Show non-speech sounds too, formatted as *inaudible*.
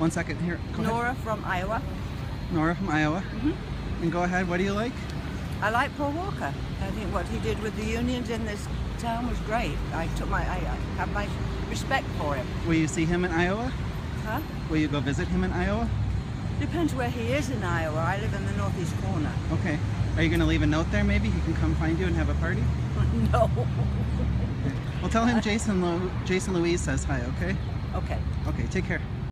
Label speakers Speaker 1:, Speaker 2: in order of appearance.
Speaker 1: One second here. Go ahead.
Speaker 2: Nora from Iowa.
Speaker 1: Nora from Iowa.
Speaker 2: Mhm.
Speaker 1: And go ahead. What do you like?
Speaker 2: I like Paul Walker. I think what he did with the unions in this town was great. I took my, I have my respect for him.
Speaker 1: Will you see him in Iowa?
Speaker 2: Huh?
Speaker 1: Will you go visit him in Iowa?
Speaker 2: Depends where he is in Iowa. I live in the northeast corner.
Speaker 1: Okay. Are you going to leave a note there maybe? He can come find you and have a party? *laughs*
Speaker 2: no.
Speaker 1: Well, tell him Jason Lu- Jason Louise says hi, okay?
Speaker 2: Okay.
Speaker 1: Okay, take care.